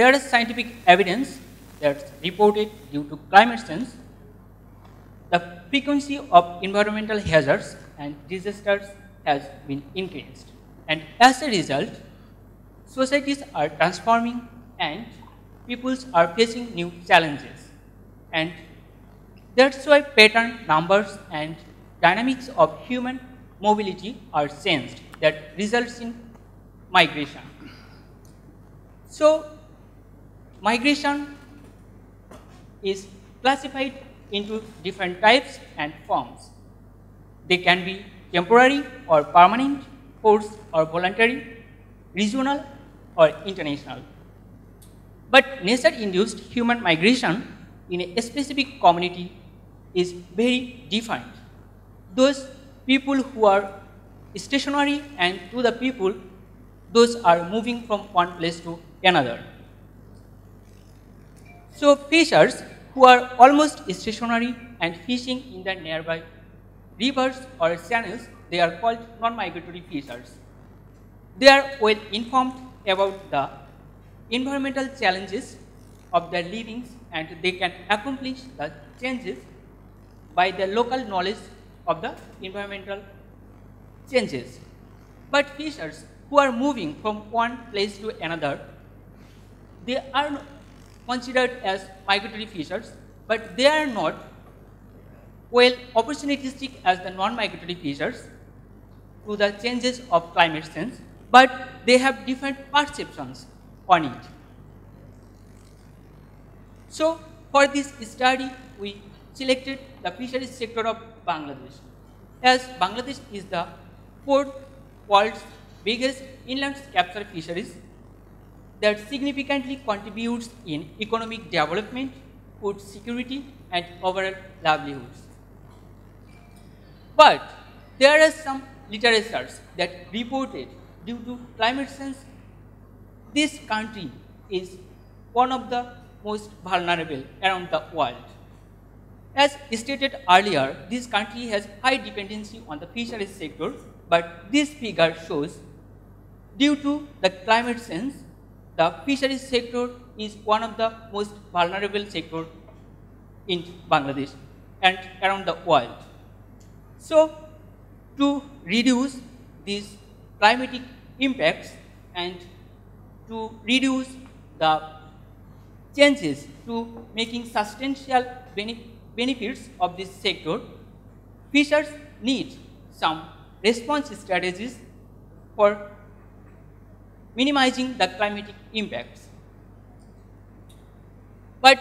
there is scientific evidence that's reported due to climate change, the frequency of environmental hazards and disasters has been increased. And as a result, societies are transforming and peoples are facing new challenges. And that's why pattern, numbers and dynamics of human mobility are changed that results in migration. So, migration is classified into different types and forms. They can be temporary or permanent, forced or voluntary, regional or international. But nature-induced human migration in a specific community is very defined. Those people who are stationary and to the people, those are moving from one place to another. So fishers who are almost stationary and fishing in the nearby rivers or channels, they are called non-migratory fishers. They are well informed about the environmental challenges of their livings and they can accomplish the changes by the local knowledge of the environmental changes. But fishers who are moving from one place to another, they are considered as migratory fishers, but they are not well opportunistic as the non-migratory fishers to the changes of climate change, but they have different perceptions on it. So, for this study, we selected the fisheries sector of Bangladesh. As Bangladesh is the fourth world's biggest inland capture fisheries that significantly contributes in economic development, food security and overall livelihoods. But there are some literatures that reported due to climate change, this country is one of the most vulnerable around the world. As stated earlier, this country has high dependency on the fisheries sector, but this figure shows due to the climate change, the fisheries sector is one of the most vulnerable sector in Bangladesh and around the world. So, to reduce these climatic impacts and to reduce the changes to making substantial benefits of this sector, fishers need some response strategies for minimizing the climatic impacts. But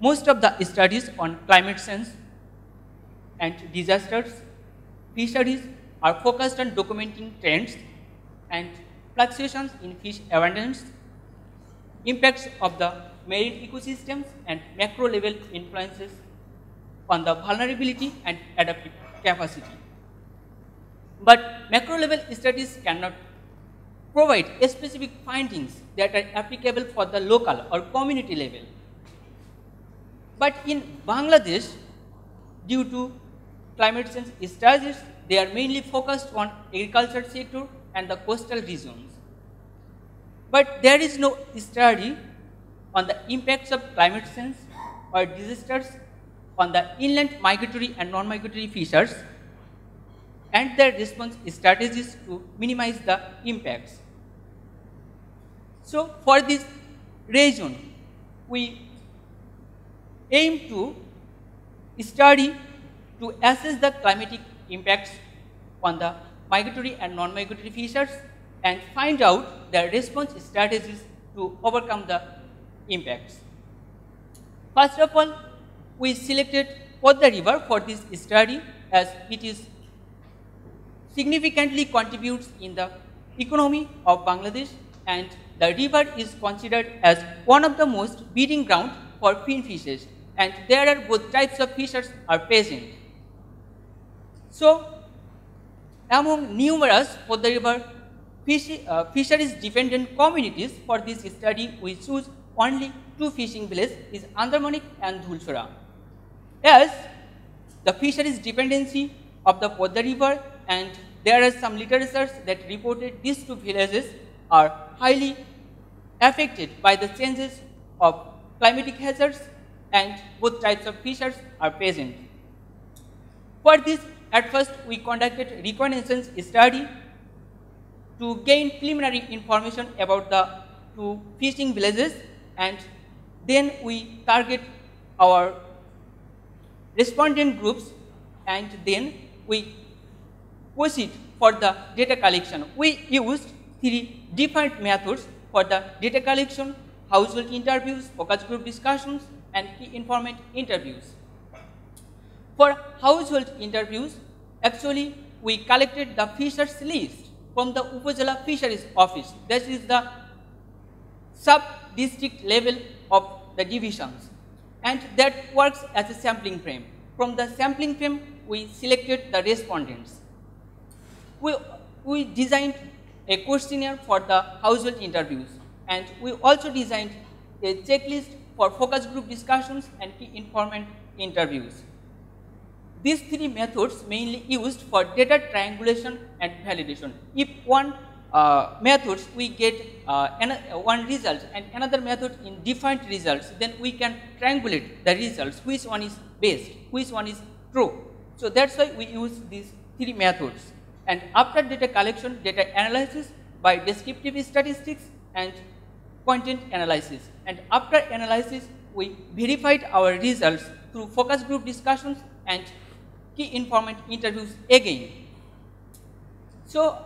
most of the studies on climate change and disasters, fisheries are focused on documenting trends and fluctuations in fish abundance, impacts of the marine ecosystems and macro level influences on the vulnerability and adaptive capacity. But macro level studies cannot provide specific findings that are applicable for the local or community level. But in Bangladesh, due to climate change studies, they are mainly focused on agriculture sector and the coastal regions. But there is no study on the impacts of climate change or disasters on the inland migratory and non-migratory fishers and their response strategies to minimize the impacts. So, for this reason, we aim to study to assess the climatic impacts on the migratory and non-migratory fishers and find out their response strategies to overcome the impacts. First of all, we selected Podda River for this study as it is significantly contributes in the economy of Bangladesh and the river is considered as one of the most breeding ground for fin fishes and there are both types of fishes are present. So, among numerous for the River fish, uh, fisheries dependent communities for this study we choose only two fishing villages is Andarmanik and Dhulsora. As the fisheries dependency of the Podda River and there are some literatures that reported these two villages are highly affected by the changes of climatic hazards and both types of fissures are present. For this, at first we conducted reconnaissance study to gain preliminary information about the two fishing villages and then we target our respondent groups and then we proceed for the data collection. We used three different methods for the data collection, household interviews, focus group discussions and key informant interviews. For household interviews, actually we collected the fishers list from the Upazila Fisheries Office. That is the sub-district level of the divisions and that works as a sampling frame. From the sampling frame, we selected the respondents. We, we designed a questionnaire for the household interviews and we also designed a checklist for focus group discussions and key informant interviews. These three methods mainly used for data triangulation and validation. If one uh, methods we get uh, one result and another method in different results, then we can triangulate the results, which one is best, which one is true. So that's why we use these three methods. And after data collection, data analysis by descriptive statistics and content analysis. And after analysis, we verified our results through focus group discussions and key informant interviews again. So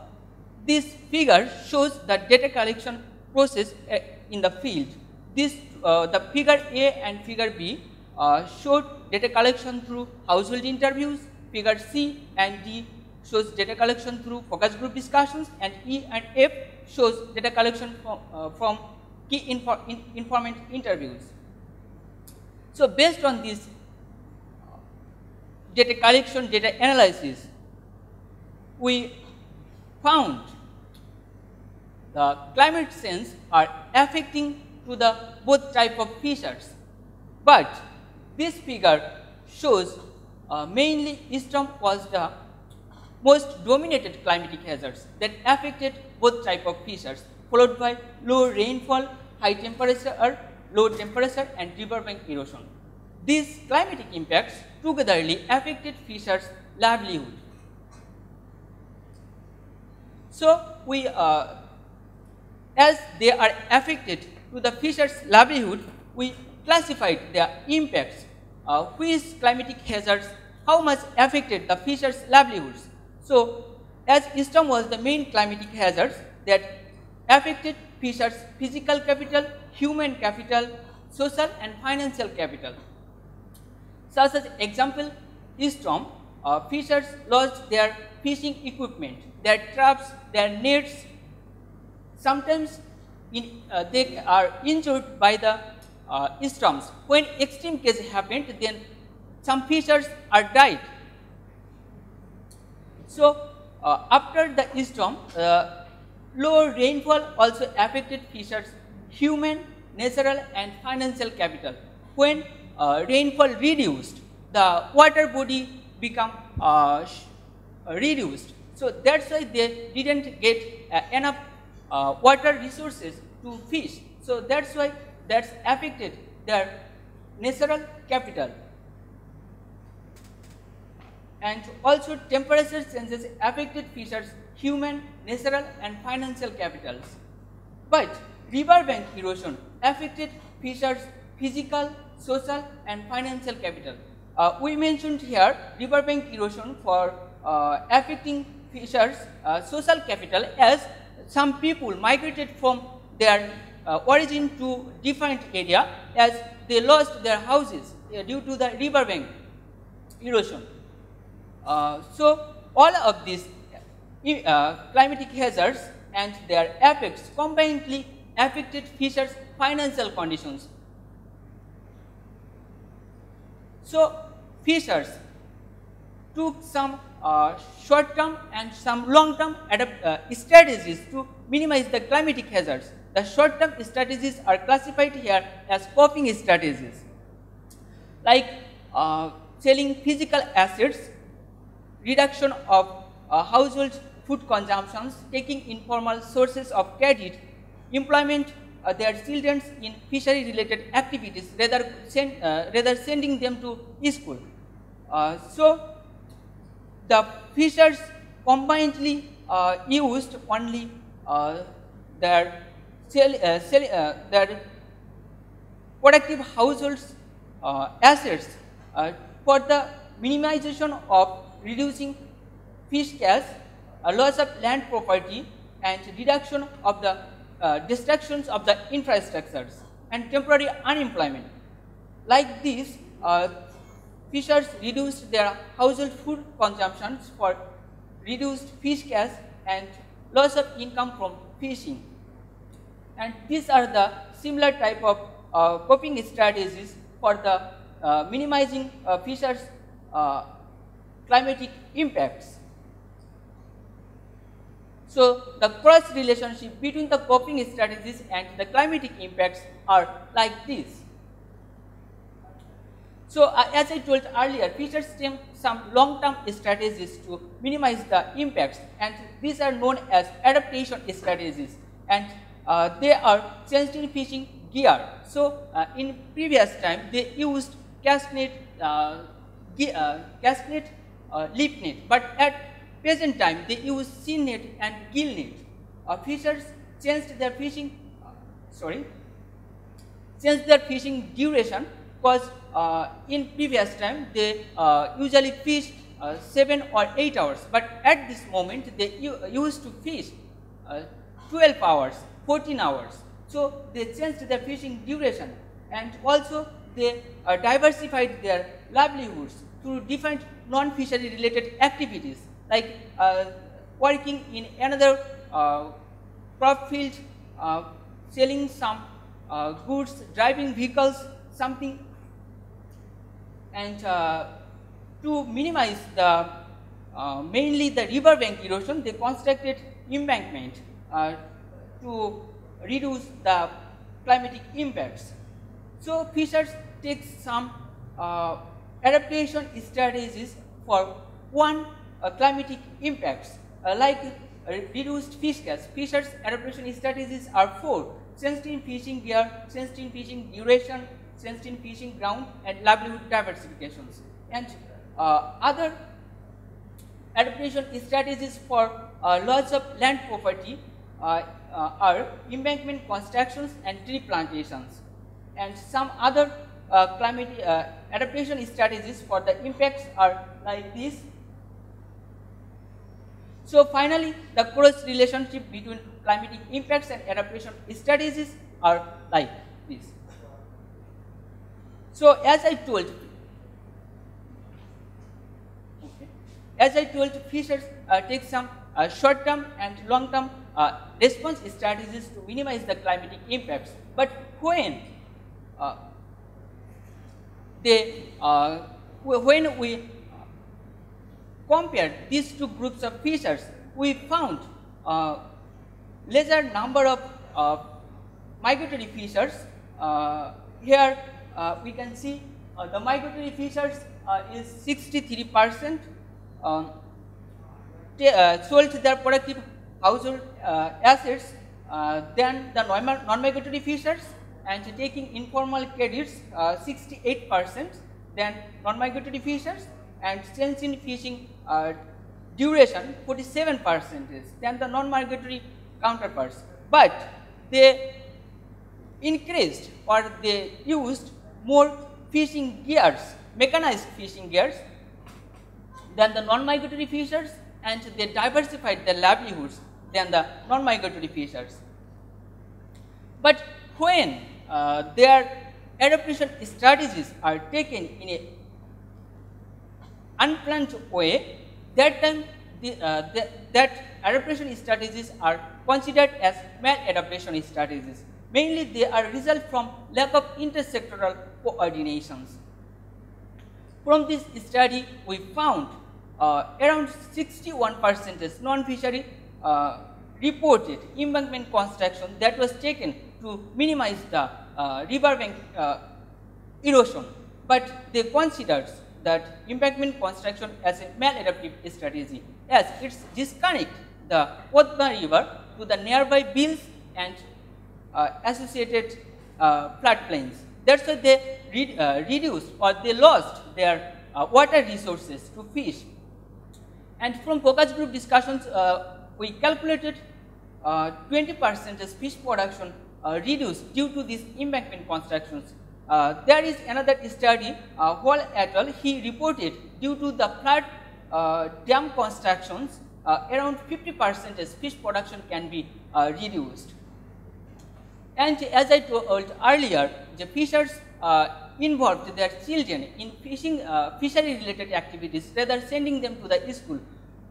this figure shows the data collection process uh, in the field. This, uh, the figure A and figure B uh, showed data collection through household interviews, figure C and D shows data collection through focus group discussions and E and F shows data collection from, uh, from key info, in, informant interviews. So based on this data collection, data analysis, we found the climate change are affecting to the both type of fissures. But this figure shows uh, mainly storm was the most dominated climatic hazards that affected both type of fissures followed by low rainfall, high temperature, or low temperature and riverbank erosion. These climatic impacts togetherly affected fishers' livelihood. So, we uh, as they are affected to the fishers' livelihood, we classified their impacts, uh, which climatic hazards, how much affected the fishers' livelihoods. So, as storm was the main climatic hazards that affected fishers' physical capital, human capital, social and financial capital. Such as example, storm, uh, fishers lost their fishing equipment, their traps, their nets. Sometimes in, uh, they are injured by the uh, storms. When extreme case happened, then some fishers are died. So, uh, after the storm, uh, Low rainfall also affected fishers' human, natural and financial capital. When uh, rainfall reduced, the water body become uh, reduced. So that's why they didn't get uh, enough uh, water resources to fish. So that's why that's affected their natural capital. And also temperature changes affected fishers' human, natural and financial capitals. But riverbank erosion affected fishers' physical, social and financial capital. Uh, we mentioned here riverbank erosion for uh, affecting fishers' uh, social capital as some people migrated from their uh, origin to different area as they lost their houses uh, due to the riverbank erosion. Uh, so, all of these uh, climatic hazards and their effects combinedly affected fishers' financial conditions. So, fishers took some uh, short-term and some long-term uh, strategies to minimize the climatic hazards. The short-term strategies are classified here as coping strategies like uh, selling physical assets, reduction of uh, household food consumptions, taking informal sources of credit, employment uh, their children in fishery related activities rather, send, uh, rather sending them to school. Uh, so, the fishers combinedly uh, used only uh, their, sell, sell, their productive households assets for the minimization of reducing fish catch, loss of land property and reduction of the uh, destructions of the infrastructures and temporary unemployment. Like this, uh, fishers reduced their household food consumptions for reduced fish catch and loss of income from fishing. And these are the similar type of uh, coping strategies for the uh, minimizing uh, fishers uh, climatic impacts. So, the cross relationship between the coping strategies and the climatic impacts are like this. So, uh, as I told earlier, fishers take some long term strategies to minimize the impacts and these are known as adaptation strategies and uh, they are changed in fishing gear. So, uh, in previous time they used cast net, uh, uh, cast net, uh, net, but at present time they use seine net and gill net. Uh, fishers changed their fishing, uh, sorry, changed their fishing duration because uh, in previous time they uh, usually fished uh, 7 or 8 hours, but at this moment they used to fish uh, 12 hours, 14 hours. So, they changed their fishing duration and also they diversified their livelihoods through different non-fishery related activities like uh, working in another uh, crop field, uh, selling some uh, goods, driving vehicles, something and uh, to minimize the uh, mainly the river bank erosion, they constructed embankment to reduce the climatic impacts. So, fishers take some adaptation strategies for one uh, climatic impacts uh, like uh, reduced fish catch. Fishers adaptation strategies are four, in fishing gear, in fishing duration, in fishing ground and livelihood diversifications. And other adaptation strategies for uh, loss of land property uh, uh, are embankment constructions and tree plantations. And some other climate adaptation strategies for the impacts are like this so, finally, the close relationship between climatic impacts and adaptation strategies are like this. So, as I told, as I told, fishers uh, take some uh, short term and long term uh, response strategies to minimize the climatic impacts. But when uh, uh, when we compared these two groups of fishers, we found uh, lesser number of uh, migratory fishers. Uh, here uh, we can see uh, the migratory uh, is 63 percent um, sold their productive household assets than the non-migratory fishers and taking informal credits 68 percent than non-migratory fishers and change in fishing uh, duration 47 percentage than the non-migratory counterparts, but they increased or they used more fishing gears, mechanized fishing gears than the non-migratory fishers and they diversified their livelihoods than the non-migratory fishers. But when uh, their adaptation strategies are taken in a unplanned way, that time the, uh, the, that adaptation strategies are considered as maladaptation strategies. Mainly they are result from lack of intersectoral coordinations. From this study, we found uh, around 61 percent non-fishery uh, reported embankment construction that was taken to minimize the uh, river uh, erosion, but they considered that embankment construction as a maladaptive strategy as it disconnect the Podma river to the nearby beels and uh, associated floodplains. That's why they re reduced or they lost their water resources to fish. And from focus group discussions, uh, we calculated 20 percent as fish production reduced due to these embankment constructions. there is another study, uh, Hall et al. He reported due to the flood dam constructions, around 50 percent fish production can be reduced. And as I told earlier, the fishers uh, involved their children in fishing uh, fishery related activities rather sending them to the school.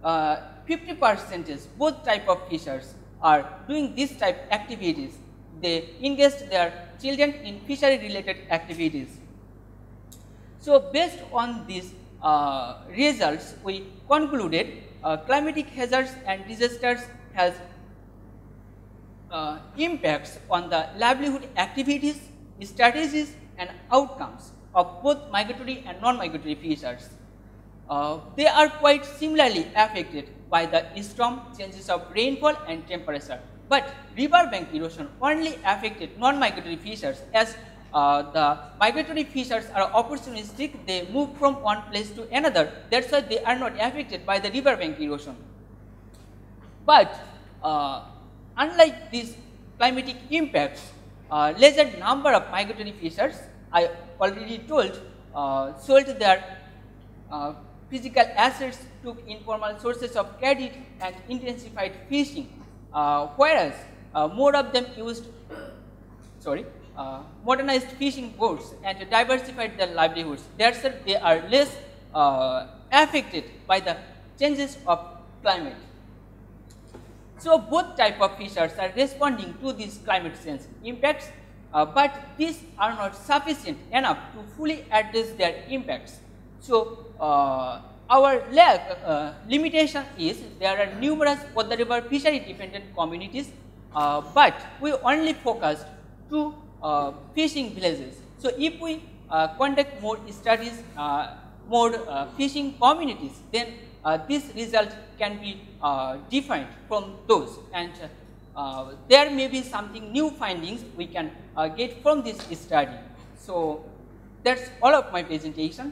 Uh, 50 percentage both type of fishers are doing this type activities. They engaged their children in fishery related activities. So, based on these uh, results, we concluded uh, climatic hazards and disasters has uh, impacts on the livelihood activities, strategies and outcomes of both migratory and non-migratory fishers. Uh, they are quite similarly affected by the storm, changes of rainfall and temperature. But river bank erosion only affected non-migratory fishers as uh, the migratory fishers are opportunistic, they move from one place to another, that is why they are not affected by the riverbank erosion. But uh, Unlike these climatic impacts, uh, lesser number of migratory fishers, I already told, uh, sold their uh, physical assets, took informal sources of credit and intensified fishing, whereas uh, more of them used, sorry, uh, modernized fishing boats and diversified their livelihoods. Why they are less affected by the changes of climate. So, both type of fishers are responding to these climate change impacts, uh, but these are not sufficient enough to fully address their impacts. So, uh, our uh, limitation is there are numerous the river fishery dependent communities, uh, but we only focused to uh, fishing villages. So, if we uh, conduct more studies, more fishing communities, then uh, this result can be uh, defined from those and uh, there may be something new findings we can get from this study. So, that is all of my presentation.